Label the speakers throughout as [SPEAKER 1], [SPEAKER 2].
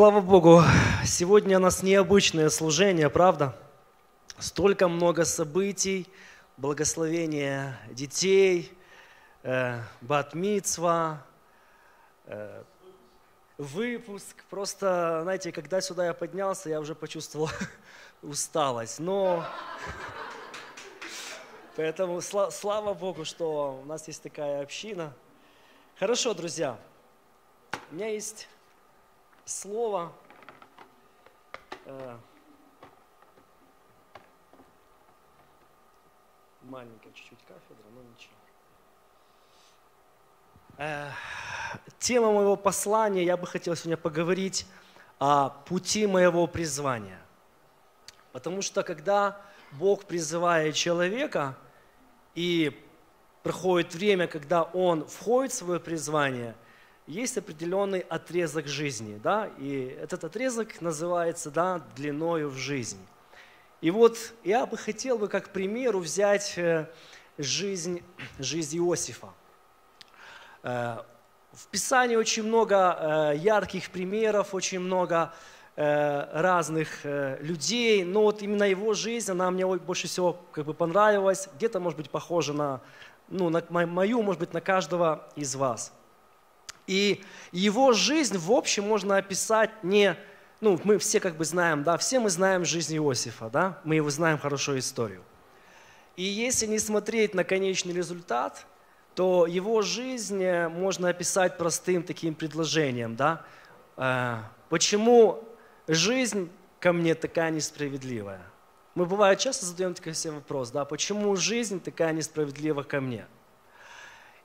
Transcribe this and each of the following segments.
[SPEAKER 1] Слава Богу, сегодня у нас необычное служение, правда? Столько много событий, благословения детей, э, батмицва, э, выпуск. Просто, знаете, когда сюда я поднялся, я уже почувствовал усталость. Но поэтому слава Богу, что у нас есть такая община. Хорошо, друзья. У меня есть слово. Э, маленькая чуть-чуть кафедра, но ничего. Э, тема моего послания, я бы хотел сегодня поговорить о пути моего призвания. Потому что когда Бог призывает человека, и проходит время, когда он входит в свое призвание – есть определенный отрезок жизни, да, и этот отрезок называется, да, длиною в жизнь. И вот я бы хотел бы как примеру взять э, жизнь, жизнь Иосифа. Э, в Писании очень много э, ярких примеров, очень много разных людей, но вот именно его жизнь, она мне больше всего как бы понравилась, где-то, может быть, похожа на, ну, на мою, может быть, на каждого из вас – и его жизнь в общем можно описать не, ну, мы все как бы знаем, да, все мы знаем жизнь Иосифа, да, мы его знаем хорошо историю. И если не смотреть на конечный результат, то его жизнь э, можно описать простым таким предложением, да. Э, почему жизнь ко мне такая несправедливая? Мы бывает часто задаем такой себе вопрос, да, почему жизнь такая несправедлива ко мне?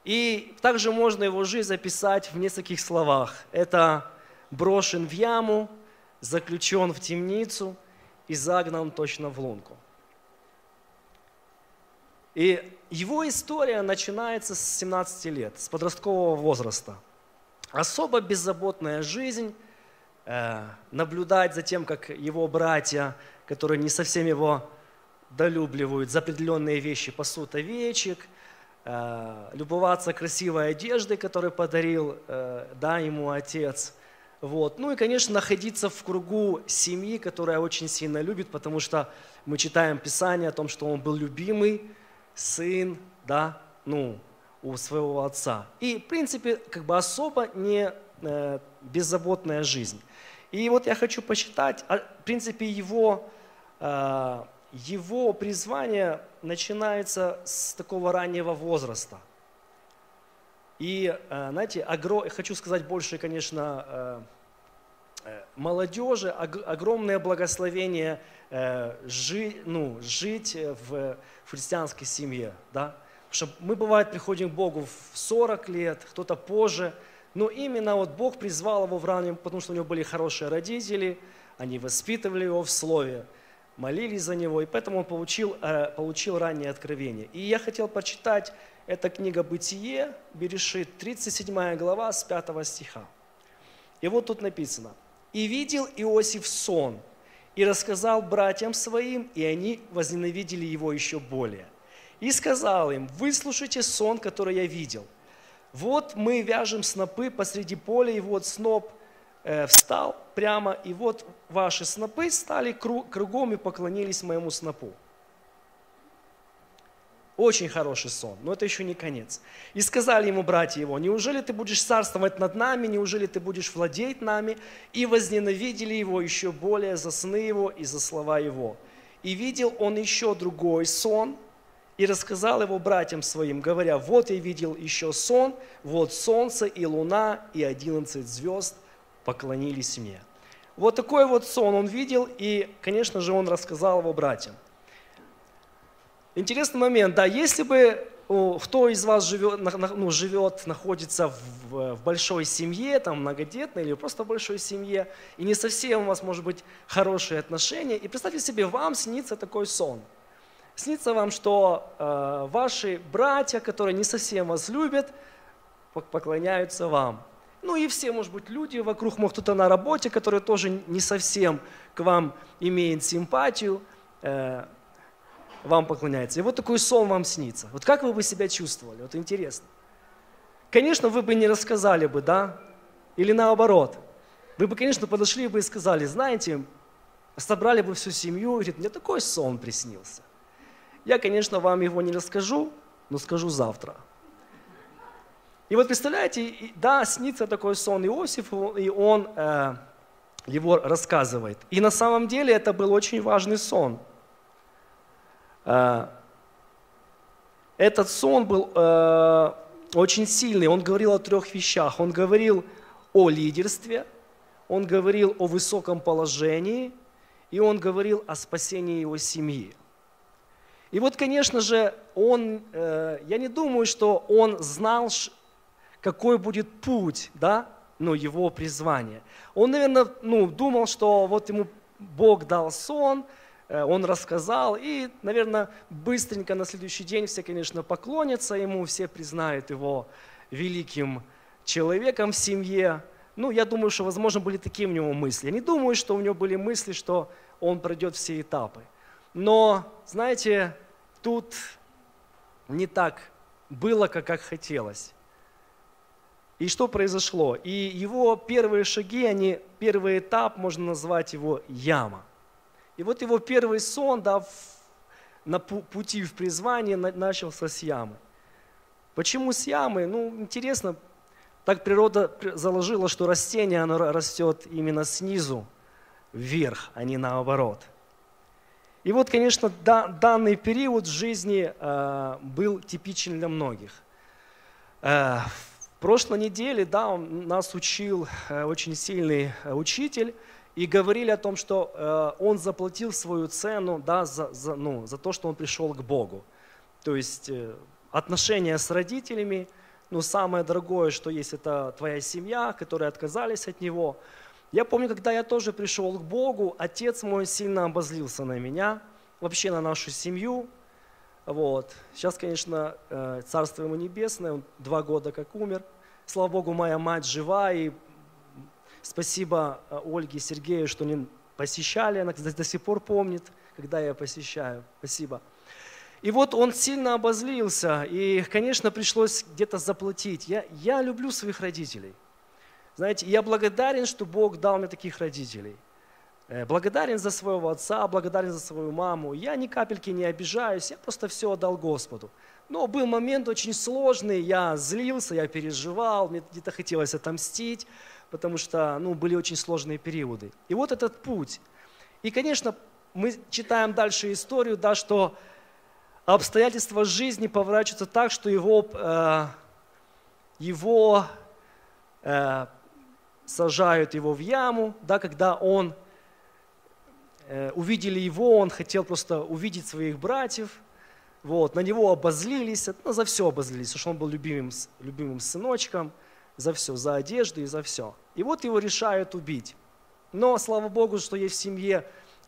[SPEAKER 1] И также можно его жизнь записать в нескольких словах. Это брошен в яму, заключен в темницу и загнан точно в лунку. И его история начинается с 17 лет, с подросткового возраста. Особо беззаботная жизнь, э, наблюдать за тем, как его братья, которые не совсем его долюбливают, за определенные вещи пасут овечек – любоваться красивой одеждой, которую подарил э, да, ему отец. Вот. Ну и, конечно, находиться в кругу семьи, которая очень сильно любит, потому что мы читаем Писание о том, что он был любимый сын, да, ну, у своего отца. И, в принципе, как бы особо не э, беззаботная жизнь. И вот я хочу почитать, а, в принципе, его э, его призвание начинается с такого раннего возраста. И, э, знаете, огро... хочу сказать больше, конечно, э, э, молодежи, огромное благословение жи... ну, жить в христианской семье. Да? Потому что мы, бывает, приходим к Богу в 40 лет, кто-то позже, но именно вот Бог призвал его в раннем, потому что у него были хорошие родители, они воспитывали его в Слове молились за него, и поэтому он получил, э, получил раннее откровение. И я хотел почитать, эта книга «Бытие», Берешит, 37 глава с 5 стиха. И вот тут написано, «И видел Иосиф сон, и рассказал братьям своим, и они возненавидели его еще более. И сказал им, выслушайте сон, который я видел. Вот мы вяжем снопы посреди поля, и вот сноп – встал прямо, и вот ваши снопы стали кругом и поклонились моему снопу. Очень хороший сон, но это еще не конец. И сказали ему братья его, неужели ты будешь царствовать над нами, неужели ты будешь владеть нами? И возненавидели его еще более за сны его и за слова его. И видел он еще другой сон, и рассказал его братьям своим, говоря, вот я видел еще сон, вот солнце и луна и одиннадцать звезд, поклонились мне. Вот такой вот сон он видел, и, конечно же, он рассказал его братьям. Интересный момент, да, если бы кто из вас живет, ну, живет находится в, в большой семье, там, многодетной или просто в большой семье, и не совсем у вас, может быть, хорошие отношения, и представьте себе, вам снится такой сон. Снится вам, что э, ваши братья, которые не совсем вас любят, поклоняются вам. Ну и все, может быть, люди вокруг, может, кто-то на работе, который тоже не совсем к вам имеет симпатию, э, вам поклоняется. И вот такой сон вам снится. Вот как вы бы себя чувствовали? Вот интересно. Конечно, вы бы не рассказали бы, да? Или наоборот. вы бы, конечно, подошли бы и сказали, знаете, собрали бы всю семью, и говорит, мне такой сон приснился. Я, конечно, вам его не расскажу, но скажу завтра. И вот представляете, да, снится такой сон Иосифу, и он э, его рассказывает. И на самом деле это был очень важный сон. Э, этот сон был э, очень сильный. Он говорил о трех вещах. Он говорил о лидерстве, он говорил о высоком положении, и он говорил о спасении его семьи. И вот, конечно же, он, э, я не думаю, что он знал, какой будет путь, да, ну, его призвания. Он, наверное, ну, думал, что вот ему Бог дал сон, э, он рассказал, и, наверное, быстренько на следующий день все, конечно, поклонятся ему, все признают его великим человеком в семье. Ну, я думаю, что, возможно, были такие у него мысли. Я не думаю, что у него были мысли, что он пройдет все этапы. Но, знаете, тут не так было, как, как хотелось. И что произошло? И его первые шаги, они, первый этап, можно назвать его яма. И вот его первый сон да, в, на пути в призвание начался с ямы. Почему с ямы? Ну, интересно, так природа заложила, что растение, оно растет именно снизу вверх, а не наоборот – и вот, конечно, да, данный период жизни э, был типичен для многих. Э, прошлой неделе да, он нас учил э, очень сильный э, учитель, и говорили о том, что э, он заплатил свою цену да, за, за, ну, за то, что он пришел к Богу. То есть отношения с родителями, ну, самое дорогое, что есть, это твоя семья, которые отказались от него – я помню, когда я тоже пришел к Богу, отец мой сильно обозлился на меня, вообще на нашу семью. Вот. Сейчас, конечно, э, Царство Ему Небесное, он два года как умер. Слава Богу, моя мать жива, и спасибо э, Ольге и Сергею, что они посещали, она до сих пор помнит, когда я посещаю. Спасибо. И вот он сильно обозлился, и, конечно, пришлось где-то заплатить. Я, я люблю своих родителей – знаете, я благодарен, что Бог дал мне таких родителей. Э, благодарен за своего отца, благодарен за свою маму. Я ни капельки не обижаюсь, я просто все отдал Господу. Но был момент очень сложный, я злился, я переживал, мне где-то хотелось отомстить, потому что ну, были очень сложные периоды. И вот этот путь. И, конечно, мы читаем дальше историю, да, что обстоятельства жизни поворачиваются так, что его, э, его э, сажают его в яму, да, когда он, увидели его, он хотел просто увидеть своих братьев, вот, на него обозлились, ну, за все обозлились, потому что он был любимым, любимым сыночком, за все, за одежду и за все. И вот его решают убить. Но, слава Богу, что есть в семье,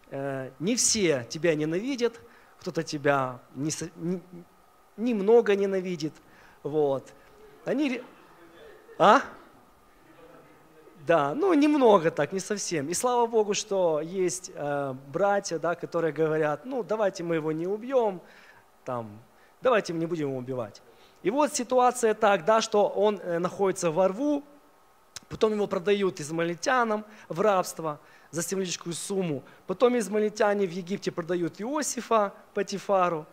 [SPEAKER 1] э, не все тебя ненавидят, кто-то тебя не, не, немного ненавидит, вот. Они... А? Да, ну немного так, не совсем. И слава Богу, что есть э, братья, да, которые говорят, ну давайте мы его не убьем, там, давайте мы не будем его убивать. И вот ситуация так, да, что он э, находится во рву, потом его продают измалитянам в рабство за символическую сумму, потом измалитяне в Египте продают Иосифа Патифару,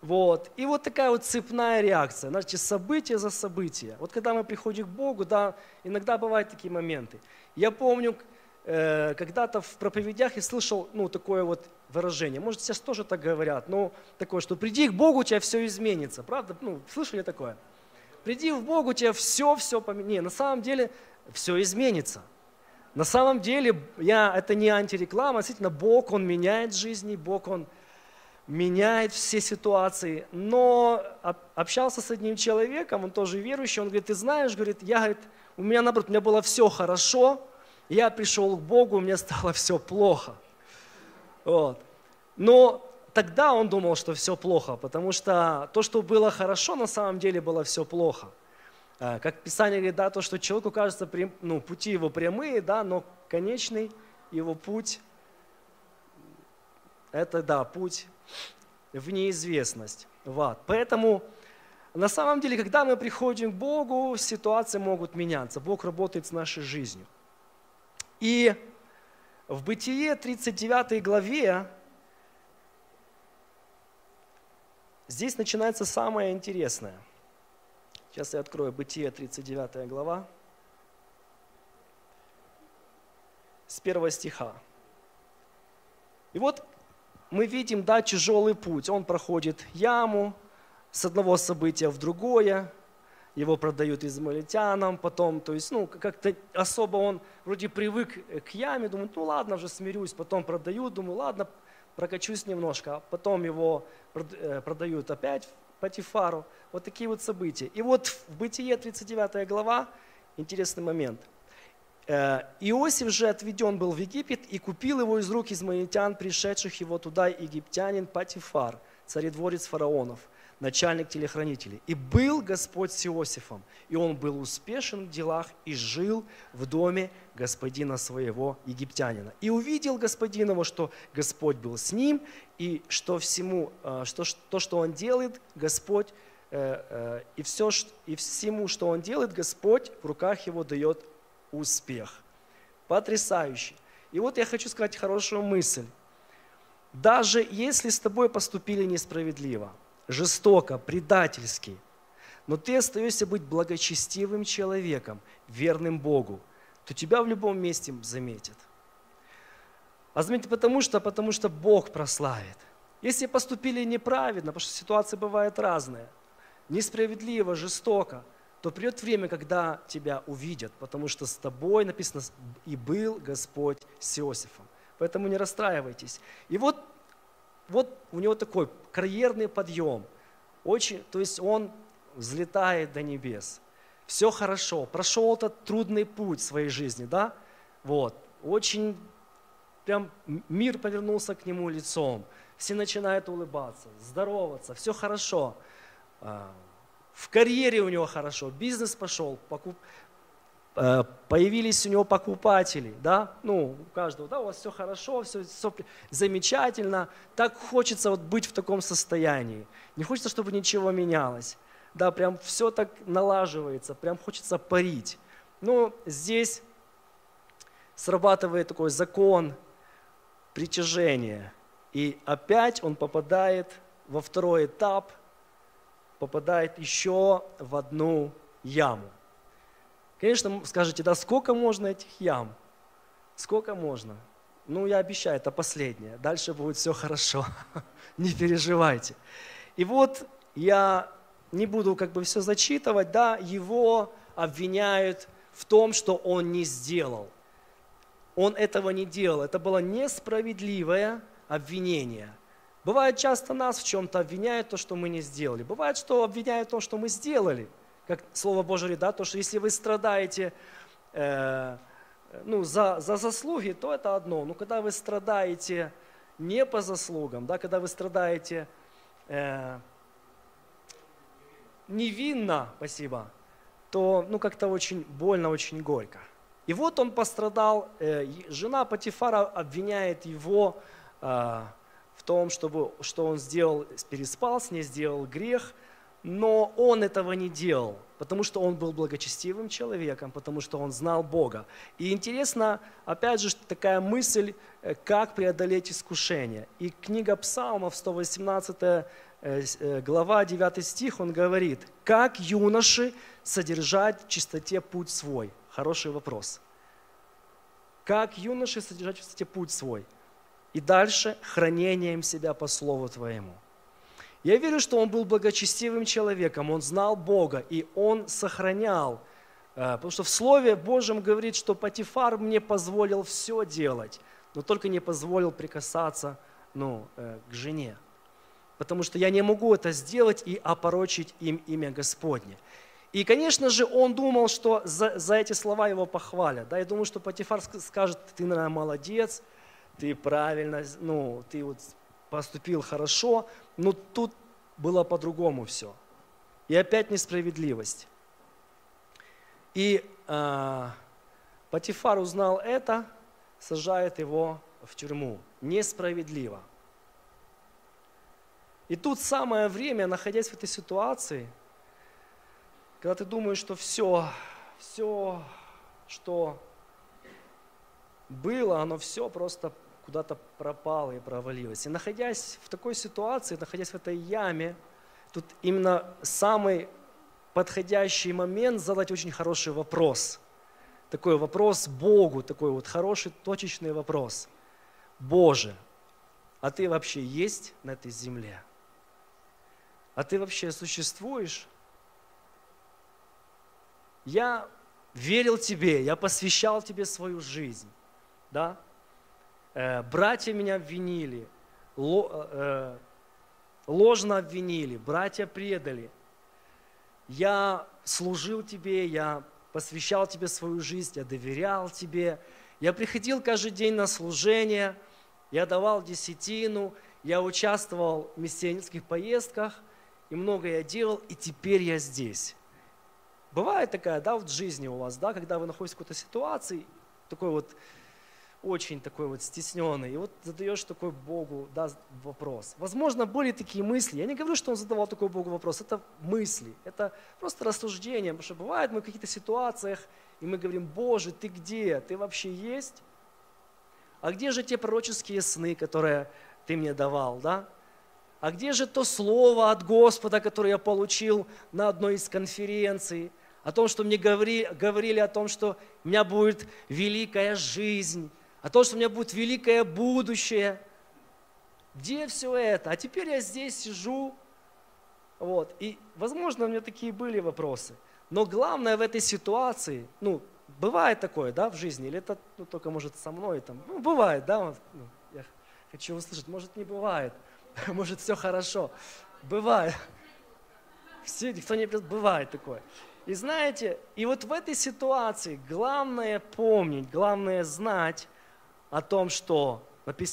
[SPEAKER 1] вот. И вот такая вот цепная реакция, значит, событие за событие. Вот когда мы приходим к Богу, да, иногда бывают такие моменты. Я помню, э, когда-то в проповедях я слышал ну, такое вот выражение, может, сейчас тоже так говорят, но такое, что приди к Богу, у тебя все изменится. Правда? Ну, слышали такое? Приди в Богу, у тебя все, все поменяется. Не, на самом деле все изменится. На самом деле, я, это не антиреклама, действительно, Бог, Он меняет жизни, Бог, Он меняет все ситуации. Но общался с одним человеком, он тоже верующий, он говорит, ты знаешь, говорит, я, говорит, у меня наоборот, у меня было все хорошо, я пришел к Богу, у меня стало все плохо. Вот. Но тогда он думал, что все плохо, потому что то, что было хорошо, на самом деле было все плохо. А, как Писание говорит, да, то, что человеку кажется, ну, пути его прямые, да, но конечный его путь, это, да, путь в неизвестность, в ад. Поэтому на самом деле, когда мы приходим к Богу, ситуации могут меняться. Бог работает с нашей жизнью. И в Бытие 39 главе здесь начинается самое интересное. Сейчас я открою Бытие 39 глава. С первого стиха. И вот мы видим, да, тяжелый путь. Он проходит яму с одного события в другое, его продают измаильтянам, потом, то есть, ну, как-то особо он вроде привык к яме, думает, ну ладно, уже смирюсь, потом продают, думаю, ладно, прокачусь немножко, а потом его э, продают опять Патифару. Вот такие вот события. И вот в Бытие 39 глава интересный момент. Э, Иосиф же отведен был в Египет и купил его из рук измаильтян, пришедших его туда египтянин Патифар, царедворец фараонов – начальник телохранителей. И был Господь с Иосифом, и он был успешен в делах и жил в доме господина своего египтянина. И увидел господин его, что Господь был с ним, и что всему, э, что, то, что он делает, Господь, э, и, все, и всему, что он делает, Господь в руках его дает успех. Потрясающе. И вот я хочу сказать хорошую мысль. Даже если с тобой поступили несправедливо – жестоко, предательски, но ты остаешься быть благочестивым человеком, верным Богу, то тебя в любом месте заметят. А заметьте потому что, потому что Бог прославит. Если поступили неправильно, потому что ситуации бывают разные, несправедливо, жестоко, то придет время, когда тебя увидят, потому что с тобой написано «и был Господь с Иосифом». Поэтому не расстраивайтесь. И вот вот у него такой карьерный подъем. Очень, то есть он взлетает до небес. Все хорошо, прошел этот трудный путь в своей жизни, да? Вот. Очень прям мир повернулся к нему лицом. Все начинают улыбаться, здороваться, все хорошо. В карьере у него хорошо, бизнес пошел, покуп, Э, появились у него покупатели, да, ну, у каждого, да, у вас все хорошо, все, все замечательно, так хочется вот быть в таком состоянии, не хочется, чтобы ничего менялось, да, прям все так налаживается, прям хочется парить. Но здесь срабатывает такой закон притяжения, и опять он попадает во второй этап, попадает еще в одну яму. Конечно, скажете, да сколько можно этих ям? Сколько можно? Ну, я обещаю, это последнее. Дальше будет все хорошо. Не переживайте. И вот я не буду как бы все зачитывать, да, его обвиняют в том, что он не сделал. Он этого не делал. Это было несправедливое обвинение. Бывает часто нас в чем-то обвиняют то, что мы не сделали. Бывает, что обвиняют то, что мы сделали – как Слово Божие говорит, да, то, что если вы страдаете э, ну, за, за заслуги, то это одно. Но когда вы страдаете не по заслугам, да, когда вы страдаете э, невинно, спасибо, то ну, как-то очень больно, очень горько. И вот он пострадал, э, жена Патифара обвиняет его э, том, чтобы, что он сделал, переспал с ней, сделал грех – но он этого не делал, потому что он был благочестивым человеком, потому что он знал Бога. И интересно, опять же, такая мысль, э, как преодолеть искушение. И книга Псалмов, 118 э, э, глава, 9 стих, он говорит, как юноши содержать в чистоте путь свой? Хороший вопрос. Как юноши содержать в чистоте путь свой? И дальше хранением себя по слову Твоему – я верю, что он был благочестивым человеком, он знал Бога, и он сохранял. Э, потому что в Слове Божьем говорит, что Патифар мне позволил все делать, но только не позволил прикасаться ну, э, к жене. Потому что я не могу это сделать и опорочить им имя Господне. И, конечно же, он думал, что за, за эти слова его похвалят. Да? Я думаю, что Патифар скажет, ты, наверное, молодец, ты правильно, ну, ты вот поступил хорошо, но тут было по-другому все. И опять несправедливость. И э, Патифар узнал это, сажает его в тюрьму. Несправедливо. И тут самое время, находясь в этой ситуации, когда ты думаешь, что все, все, что было, оно все просто куда-то пропало и провалилось. И находясь в такой ситуации, находясь в этой яме, тут именно самый подходящий момент задать очень хороший вопрос. Такой вопрос Богу, такой вот хороший, точечный вопрос. Боже, а ты вообще есть на этой земле? А ты вообще существуешь? Я верил тебе, я посвящал тебе свою жизнь. Да? Э, братья меня обвинили, э, ложно обвинили, братья предали. Я служил тебе, я посвящал тебе свою жизнь, я доверял тебе. Я приходил каждый день на служение, я давал десятину, я участвовал в миссионерских поездках, и многое я делал, и теперь я здесь. Бывает такая, да, в жизни у вас, да, когда вы находитесь в какой-то ситуации, такой вот очень такой вот стесненный, и вот задаешь такой Богу да, вопрос. Возможно, были такие мысли, я не говорю, что он задавал такой Богу вопрос, это мысли, это просто рассуждение, потому что бывает мы в каких-то ситуациях, и мы говорим, Боже, ты где, ты вообще есть? А где же те пророческие сны, которые ты мне давал, да? А где же то слово от Господа, которое я получил на одной из конференций, о том, что мне говорили, говорили о том, что у меня будет великая жизнь, о том, что у меня будет великое будущее. Где все это? А теперь я здесь сижу. Вот. И, возможно, у меня такие были вопросы. Но главное в этой ситуации, ну, бывает такое, да, в жизни, или это ну, только, может, со мной там, ну, бывает, да, ну, я хочу услышать, может, не бывает, может, все хорошо, бывает. Все, никто не бывает такое. И знаете, и вот в этой ситуации главное помнить, главное знать, о том, что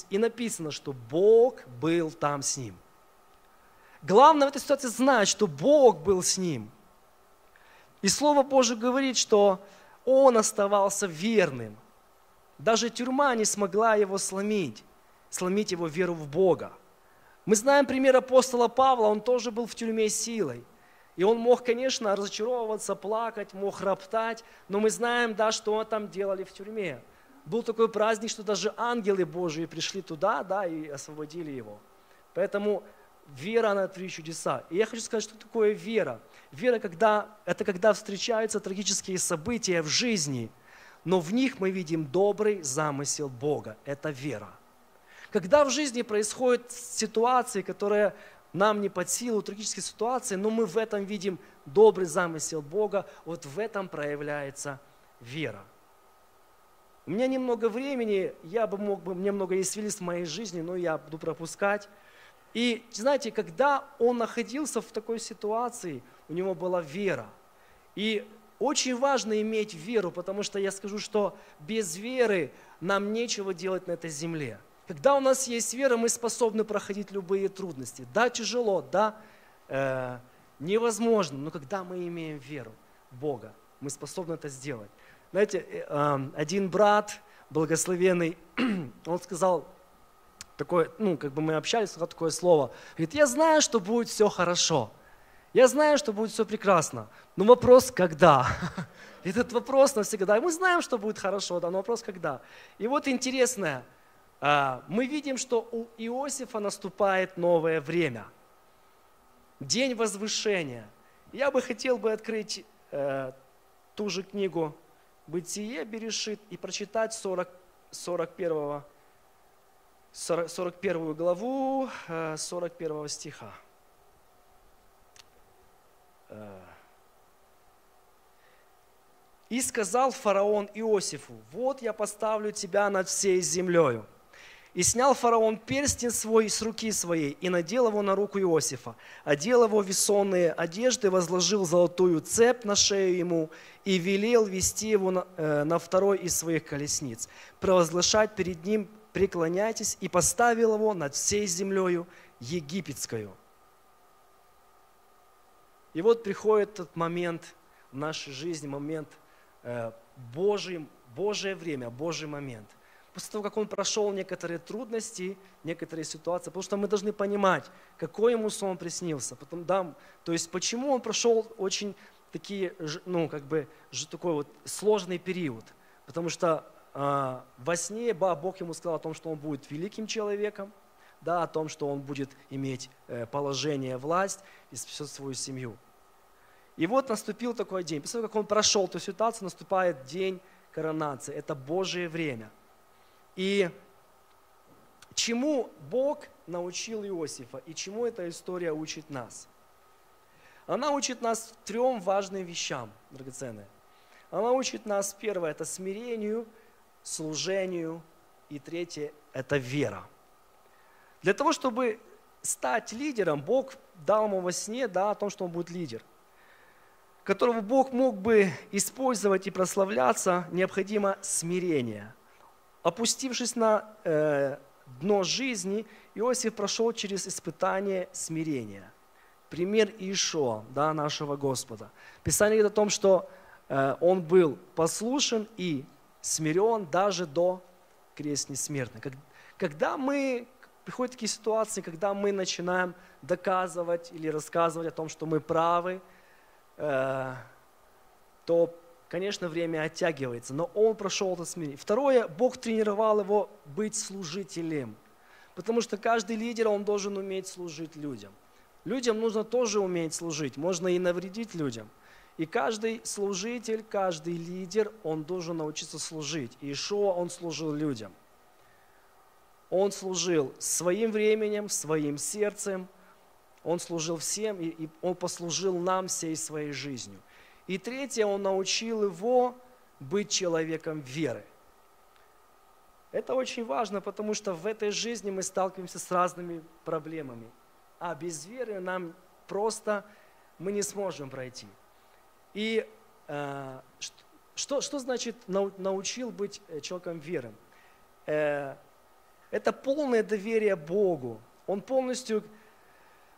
[SPEAKER 1] и написано, что Бог был там с ним. Главное в этой ситуации знать, что Бог был с ним. И Слово Божие говорит, что он оставался верным. Даже тюрьма не смогла его сломить, сломить его веру в Бога. Мы знаем пример апостола Павла, он тоже был в тюрьме силой. И он мог, конечно, разочаровываться, плакать, мог роптать, но мы знаем, да, что там делали в тюрьме был такой праздник, что даже ангелы Божии пришли туда, да, и освободили его. Поэтому вера, она творит чудеса. И я хочу сказать, что такое вера. Вера, когда, это когда встречаются трагические события в жизни, но в них мы видим добрый замысел Бога. Это вера. Когда в жизни происходят ситуации, которые нам не под силу, трагические ситуации, но мы в этом видим добрый замысел Бога, вот в этом проявляется вера. У меня немного времени, я бы мог бы, мне много есть в моей жизни, но я буду пропускать. И знаете, когда он находился в такой ситуации, у него была вера. И очень важно иметь веру, потому что я скажу, что без веры нам нечего делать на этой земле. Когда у нас есть вера, мы способны проходить любые трудности. Да, тяжело, да, э, невозможно, но когда мы имеем веру в Бога, мы способны это сделать. Знаете, э, один брат, благословенный, он сказал такое, ну, как бы мы общались, сказал такое слово. Говорит, я знаю, что будет все хорошо. Я знаю, что будет все прекрасно. Но вопрос, когда? Этот вопрос навсегда. Мы знаем, что будет хорошо, да, но вопрос, когда? И вот интересное, а, мы видим, что у Иосифа наступает новое время. День возвышения. Я бы хотел бы открыть э, ту же книгу Бытие Берешит и прочитать 40, 41, 40, 41 главу 41 э, стиха. Э. «И сказал фараон Иосифу, вот я поставлю тебя над всей землею, и снял фараон перстень свой с руки своей и надел его на руку Иосифа, одел его весонные одежды, возложил золотую цепь на шею ему и велел вести его на, э, на второй из своих колесниц, провозглашать перед ним преклоняйтесь, и поставил его над всей землею египетскую. И вот приходит тот момент в нашей жизни, момент э, Божий, Божье время, Божий момент – после того, как он прошел некоторые трудности, некоторые ситуации, потому что мы должны понимать, какой ему сон приснился. Потом, да, то есть почему он прошел очень такие, ну, как бы, такой вот сложный период. Потому что э, во сне Бог ему сказал о том, что он будет великим человеком, да, о том, что он будет иметь э, положение, власть и спасет свою семью. И вот наступил такой день. После как он прошел эту ситуацию, наступает день коронации. Это Божье время. И чему Бог научил Иосифа и чему эта история учит нас? Она учит нас трем важным вещам, драгоценные. Она учит нас, первое, это смирению, служению, и третье, это вера. Для того, чтобы стать лидером, Бог дал ему во сне да, о том, что он будет лидер – которого Бог мог бы использовать и прославляться, необходимо смирение. Опустившись на э, дно жизни, Иосиф прошел через испытание смирения. Пример Ишо, да, нашего Господа. Писание говорит о том, что э, он был послушен и смирен даже до крестной смерти. Когда мы приходят такие ситуации, когда мы начинаем доказывать или рассказывать о том, что мы правы – Э, то, конечно, время оттягивается, но он прошел это смирение. Второе, Бог тренировал его быть служителем, потому что каждый лидер, он должен уметь служить людям. Людям нужно тоже уметь служить, можно и навредить людям. И каждый служитель, каждый лидер, он должен научиться служить. И Ишуа, он служил людям. Он служил своим временем, своим сердцем, он служил всем, и, и Он послужил нам всей своей жизнью. И третье, Он научил его быть человеком веры. Это очень важно, потому что в этой жизни мы сталкиваемся с разными проблемами. А без веры нам просто мы не сможем пройти. И э, что, что значит научил быть э, человеком веры? Э, это полное доверие Богу. Он полностью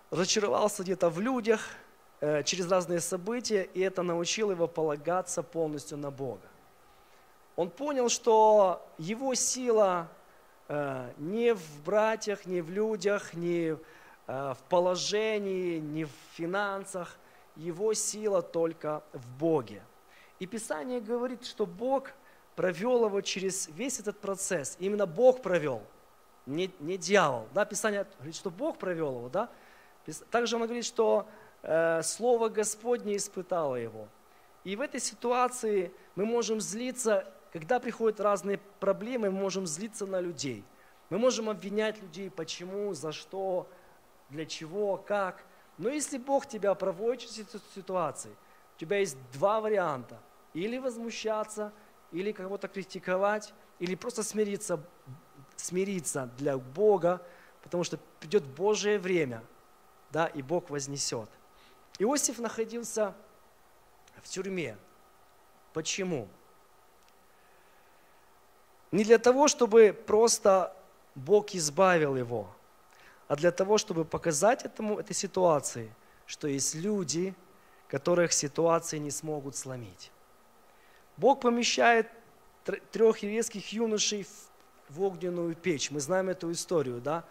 [SPEAKER 1] разочаровался где-то в людях через разные события, и это научило его полагаться полностью на Бога. Он понял, что его сила э, не в братьях, не в людях, не э, в положении, не в финансах. Его сила только в Боге. И Писание говорит, что Бог провел его через весь этот процесс. Именно Бог провел, не, не дьявол. Да, Писание говорит, что Бог провел его, да? Также он говорит, что э, Слово Господне испытало его. И в этой ситуации мы можем злиться, когда приходят разные проблемы, мы можем злиться на людей. Мы можем обвинять людей, почему, за что, для чего, как. Но если Бог тебя проводит через эту ситуацию, у тебя есть два варианта. Или возмущаться, или кого-то критиковать, или просто смириться, смириться для Бога, потому что придет Божье время – да, и Бог вознесет. Иосиф находился в тюрьме. Почему? Не для того, чтобы просто Бог избавил его, а для того, чтобы показать этому, этой ситуации, что есть люди, которых ситуации не смогут сломить. Бог помещает трех еврейских юношей в огненную печь. Мы знаем эту историю, да?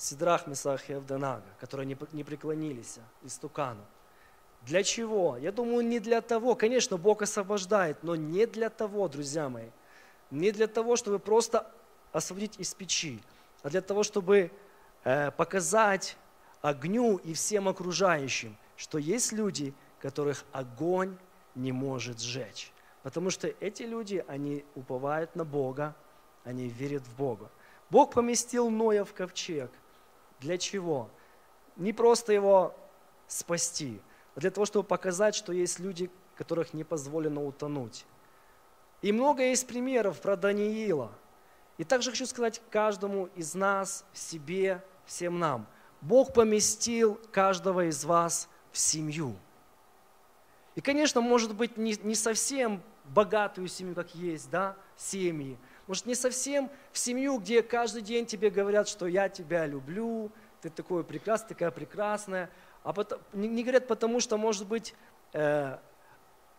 [SPEAKER 1] Сидрах, Месах и Авданага, которые не преклонились истукану. Для чего? Я думаю, не для того. Конечно, Бог освобождает, но не для того, друзья мои. Не для того, чтобы просто освободить из печи, а для того, чтобы э, показать огню и всем окружающим, что есть люди, которых огонь не может сжечь. Потому что эти люди, они уповают на Бога, они верят в Бога. Бог поместил Ноя в ковчег – для чего? Не просто его спасти, а для того, чтобы показать, что есть люди, которых не позволено утонуть. И много есть примеров про Даниила. И также хочу сказать каждому из нас, себе, всем нам. Бог поместил каждого из вас в семью. И, конечно, может быть, не, не совсем богатую семью, как есть, да, семьи, может, не совсем в семью, где каждый день тебе говорят, что я тебя люблю, ты такой прекрасный, такая прекрасная. А потом, не, говорят потому, что, может быть, э,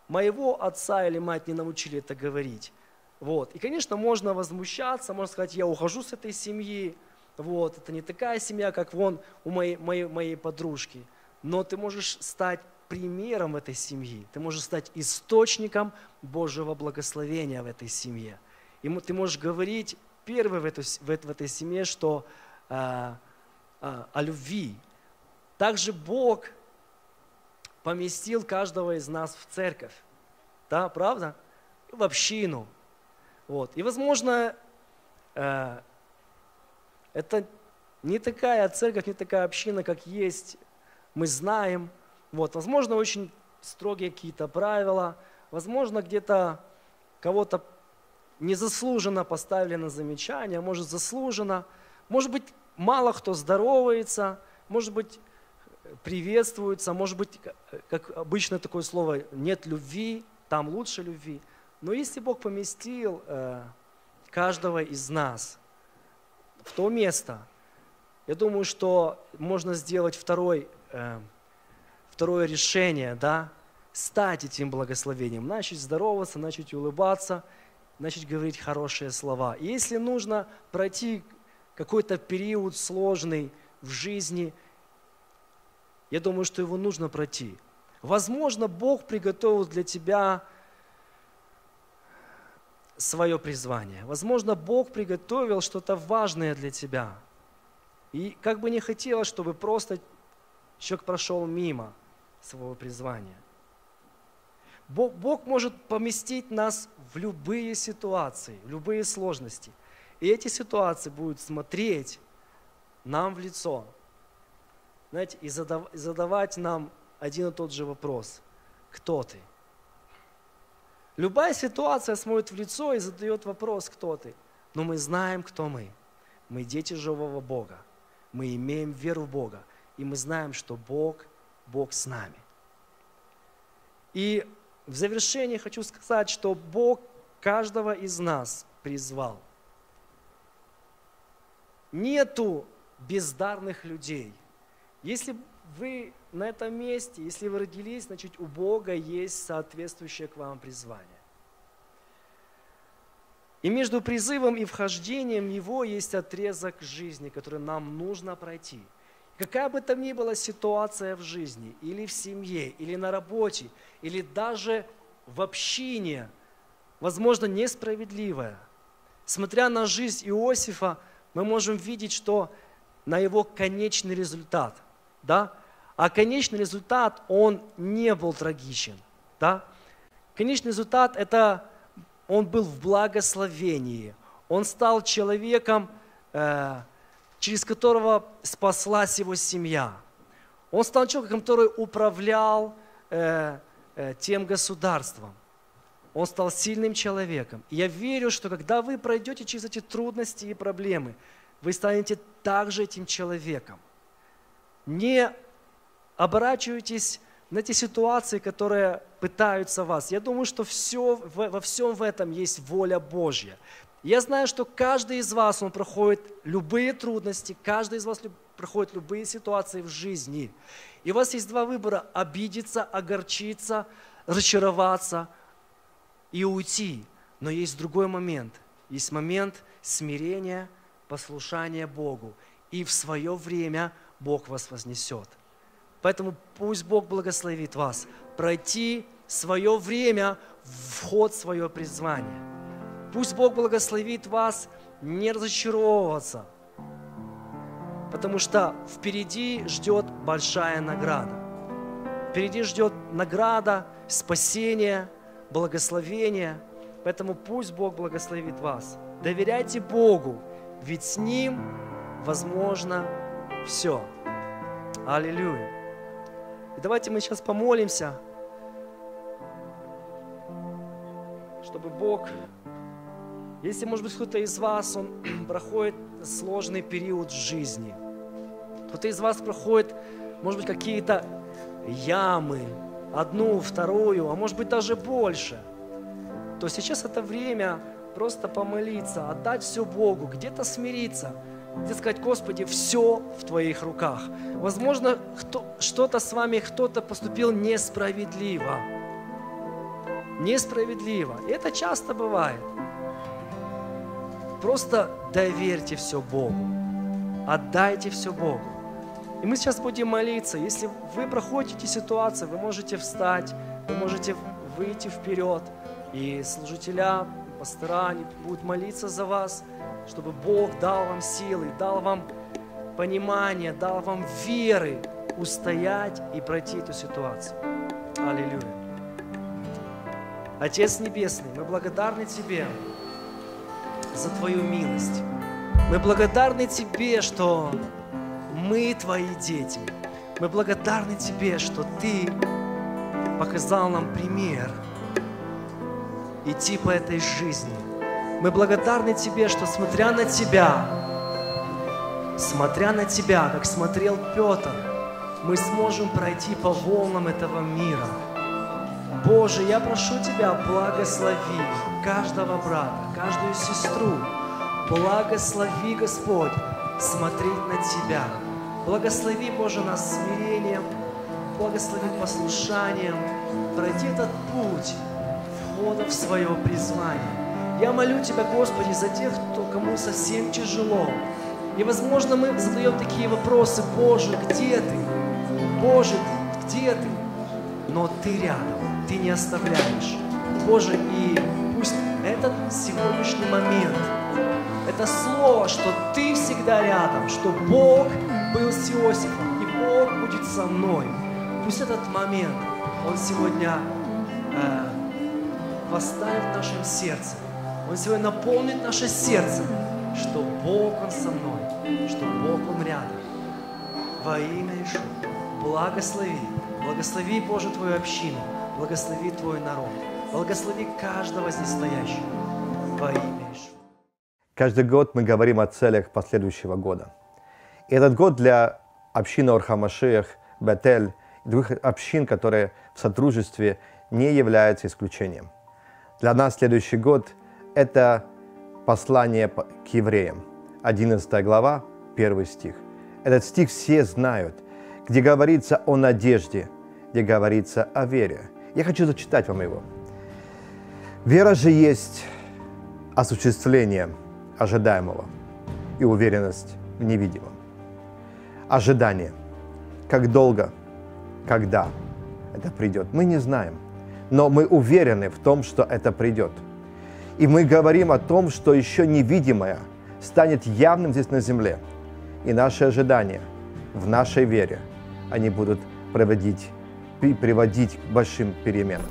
[SPEAKER 1] моего отца или мать не научили это говорить. Вот. И, конечно, можно возмущаться, можно сказать, я ухожу с этой семьи, вот, это не такая семья, как вон у моей, моей, моей подружки. Но ты можешь стать примером этой семьи, ты можешь стать источником Божьего благословения в этой семье. И ты можешь говорить первый в, эту, в, в этой семье, что э, э, о любви. Также Бог поместил каждого из нас в церковь. Да, правда? В общину. Вот. И, возможно, э, это не такая церковь, не такая община, как есть, мы знаем. Вот. Возможно, очень строгие какие-то правила. Возможно, где-то кого-то незаслуженно поставили на замечание, может заслуженно. Может быть, мало кто здоровается, может быть, приветствуется, может быть, как обычно такое слово, нет любви, там лучше любви. Но если Бог поместил э, каждого из нас в то место, я думаю, что можно сделать второй, э, второе решение, да, стать этим благословением, начать здороваться, начать улыбаться, начать говорить хорошие слова. И если нужно пройти какой-то период сложный в жизни, я думаю, что его нужно пройти. Возможно, Бог приготовил для тебя свое призвание. Возможно, Бог приготовил что-то важное для тебя. И как бы не хотелось, чтобы просто человек прошел мимо своего призвания. Бог, Бог может поместить нас в любые ситуации, в любые сложности. И эти ситуации будут смотреть нам в лицо. Знаете, и задавать нам один и тот же вопрос. Кто ты? Любая ситуация смотрит в лицо и задает вопрос, кто ты. Но мы знаем, кто мы. Мы дети живого Бога. Мы имеем веру в Бога. И мы знаем, что Бог, Бог с нами. И в завершение хочу сказать, что Бог каждого из нас призвал. Нету бездарных людей. Если вы на этом месте, если вы родились, значит у Бога есть соответствующее к вам призвание. И между призывом и вхождением Его есть отрезок жизни, который нам нужно пройти. Какая бы там ни была ситуация в жизни, или в семье, или на работе, или даже в общине, возможно, несправедливая, смотря на жизнь Иосифа, мы можем видеть, что на его конечный результат, да, а конечный результат, он не был трагичен. Да? Конечный результат – это он был в благословении. Он стал человеком, э, через которого спаслась его семья. Он стал человеком, который управлял э, э, тем государством. Он стал сильным человеком. И я верю, что когда вы пройдете через эти трудности и проблемы, вы станете также этим человеком. Не оборачивайтесь на эти ситуации, которые пытаются вас. Я думаю, что все, во всем в этом есть воля Божья. Я знаю, что каждый из вас, он проходит любые трудности, каждый из вас проходит любые ситуации в жизни. И у вас есть два выбора – обидеться, огорчиться, разочароваться и уйти. Но есть другой момент. Есть момент смирения, послушания Богу. И в свое время Бог вас вознесет. Поэтому пусть Бог благословит вас пройти свое время в ход свое призвание. Пусть Бог благословит вас не разочаровываться, потому что впереди ждет большая награда. Впереди ждет награда, спасение, благословение. Поэтому пусть Бог благословит вас. Доверяйте Богу, ведь с Ним возможно все. Аллилуйя. И давайте мы сейчас помолимся, чтобы Бог, если, может быть, кто-то из вас, он проходит сложный период жизни, кто-то из вас проходит, может быть, какие-то ямы, одну, вторую, а может быть даже больше, то сейчас это время просто помолиться, отдать все Богу, где-то смириться – где сказать, Господи, все в Твоих руках. Возможно, кто, что-то с вами, кто-то поступил несправедливо. Несправедливо. И это часто бывает. Просто доверьте все Богу. Отдайте все Богу. И мы сейчас будем молиться. Если вы проходите ситуацию, вы можете встать, вы можете выйти вперед. И служителя пастора они будут молиться за вас, чтобы Бог дал вам силы, дал вам понимание, дал вам веры устоять и пройти эту ситуацию. Аллилуйя. Отец Небесный, мы благодарны Тебе за Твою милость. Мы благодарны Тебе, что мы Твои дети. Мы благодарны Тебе, что Ты показал нам пример идти по этой жизни. Мы благодарны Тебе, что смотря на Тебя, смотря на Тебя, как смотрел Петр, мы сможем пройти по волнам этого мира. Боже, я прошу Тебя, благослови каждого брата, каждую сестру. Благослови, Господь, смотреть на Тебя. Благослови, Боже, нас смирением, благослови послушанием, пройти этот путь входа в свое призвание. Я молю Тебя, Господи, за тех, кто, кому совсем тяжело. И, возможно, мы задаем такие вопросы, Боже, где Ты? Боже, где Ты? Но Ты рядом, Ты не оставляешь. Боже, и этот сегодняшний момент, это слово, что Ты всегда рядом, что Бог был с Иосифом, и Бог будет со мной. Пусть этот момент, он сегодня э, восстанет в нашем сердце. Он сегодня наполнит наше сердце, что Бог, Он со мной, что Бог, Он рядом. Во имя Иешуа. Благослови, благослови, Боже, Твою общину, благослови Твой народ, благослови каждого здесь стоящего. Во имя Иешуа.
[SPEAKER 2] Каждый год мы говорим о целях последующего года. И этот год для общины Орхамашиях, Бетель и других общин, которые в сотрудничестве, не является исключением. Для нас следующий год – это послание к евреям, 11 глава, 1 стих. Этот стих все знают, где говорится о надежде, где говорится о вере. Я хочу зачитать вам его. Вера же есть осуществление ожидаемого и уверенность в невидимом. Ожидание. Как долго, когда это придет, мы не знаем. Но мы уверены в том, что это придет. И мы говорим о том, что еще невидимое станет явным здесь на земле. И наши ожидания в нашей вере, они будут проводить, приводить к большим переменам.